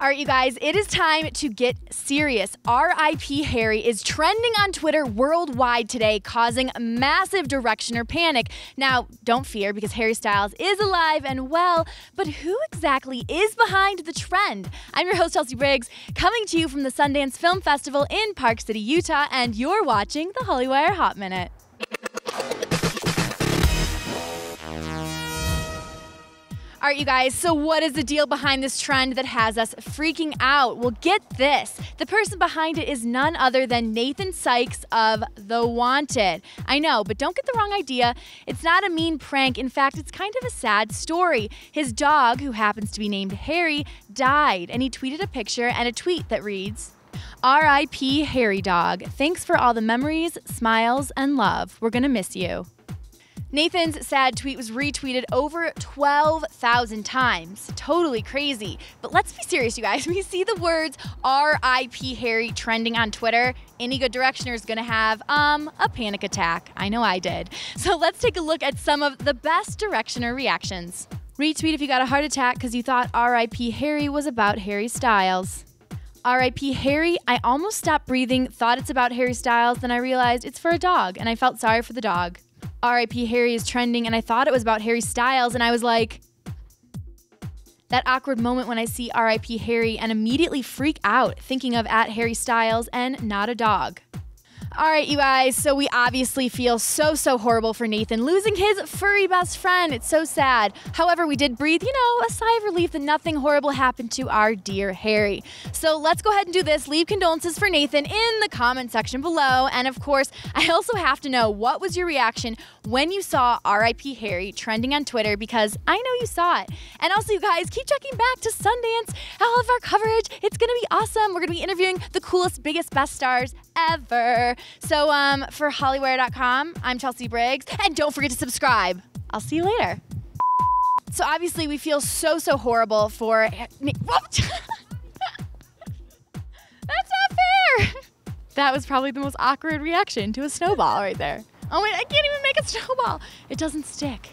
All right, you guys, it is time to get serious. RIP Harry is trending on Twitter worldwide today, causing massive directioner panic. Now, don't fear because Harry Styles is alive and well, but who exactly is behind the trend? I'm your host, Chelsea Briggs, coming to you from the Sundance Film Festival in Park City, Utah, and you're watching the Hollywire Hot Minute. Right, you guys, so what is the deal behind this trend that has us freaking out? Well, get this. The person behind it is none other than Nathan Sykes of The Wanted. I know, but don't get the wrong idea. It's not a mean prank. In fact, it's kind of a sad story. His dog, who happens to be named Harry, died, and he tweeted a picture and a tweet that reads, R.I.P. Harry Dog. Thanks for all the memories, smiles, and love. We're going to miss you. Nathan's sad tweet was retweeted over 12,000 times. Totally crazy. But let's be serious, you guys. We see the words RIP Harry trending on Twitter. Any good directioner is going to have um, a panic attack. I know I did. So let's take a look at some of the best directioner reactions. Retweet if you got a heart attack because you thought RIP Harry was about Harry Styles. RIP Harry, I almost stopped breathing, thought it's about Harry Styles, then I realized it's for a dog, and I felt sorry for the dog. RIP Harry is trending, and I thought it was about Harry Styles, and I was like, that awkward moment when I see RIP Harry and immediately freak out, thinking of at Harry Styles and not a dog. All right, you guys. So we obviously feel so, so horrible for Nathan losing his furry best friend. It's so sad. However, we did breathe, you know, a sigh of relief that nothing horrible happened to our dear Harry. So let's go ahead and do this. Leave condolences for Nathan in the comment section below. And of course, I also have to know what was your reaction when you saw RIP Harry trending on Twitter because I know you saw it. And also, you guys, keep checking back to Sundance. All of our coverage. It's going to be awesome. We're going to be interviewing the coolest, biggest, best stars ever. So um, for Hollywire.com, I'm Chelsea Briggs. And don't forget to subscribe. I'll see you later. So obviously, we feel so, so horrible for. That's not fair! That was probably the most awkward reaction to a snowball right there. Oh wait, I can't even make a snowball. It doesn't stick.